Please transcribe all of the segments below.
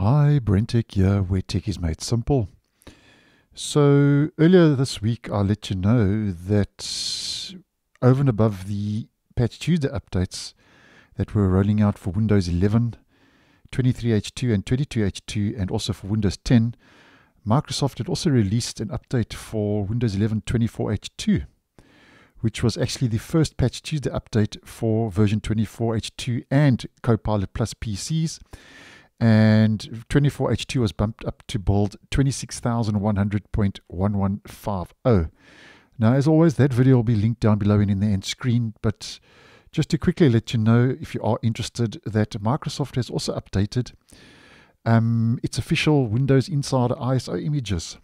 Hi, Brentech here, where tech is made simple. So, earlier this week, I let you know that over and above the Patch Tuesday updates that were rolling out for Windows 11, 23H2, and 22H2, and also for Windows 10, Microsoft had also released an update for Windows 11 24H2, which was actually the first Patch Tuesday update for version 24H2 and Copilot Plus PCs and 24H2 was bumped up to build 26,100.1150. Now, as always, that video will be linked down below and in the end screen, but just to quickly let you know, if you are interested, that Microsoft has also updated um, its official Windows Insider ISO images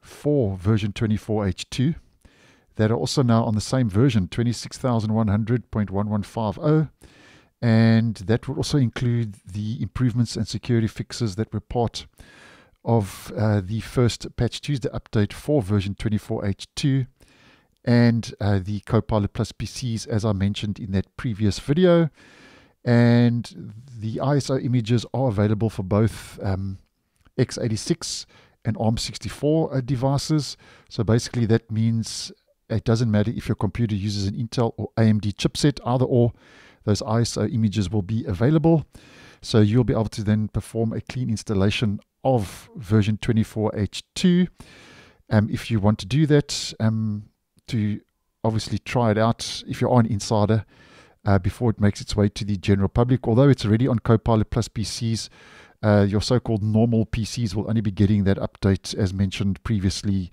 for version 24H2 that are also now on the same version, 26,100.1150 and that will also include the improvements and security fixes that were part of uh, the first Patch Tuesday update for version 24H2 and uh, the Copilot Plus PCs, as I mentioned in that previous video. And the ISO images are available for both um, x86 and ARM64 uh, devices. So basically, that means it doesn't matter if your computer uses an Intel or AMD chipset, either or those ISO images will be available. So you'll be able to then perform a clean installation of version 24H2. Um, if you want to do that, um, to obviously try it out if you are an insider uh, before it makes its way to the general public. Although it's already on Copilot Plus PCs, uh, your so called normal PCs will only be getting that update as mentioned previously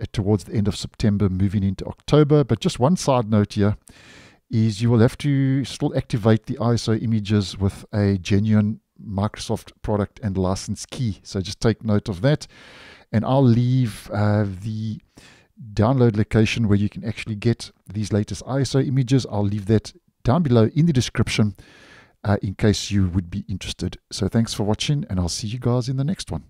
uh, towards the end of September, moving into October. But just one side note here is you will have to still activate the ISO images with a genuine Microsoft product and license key. So just take note of that. And I'll leave uh, the download location where you can actually get these latest ISO images. I'll leave that down below in the description uh, in case you would be interested. So thanks for watching, and I'll see you guys in the next one.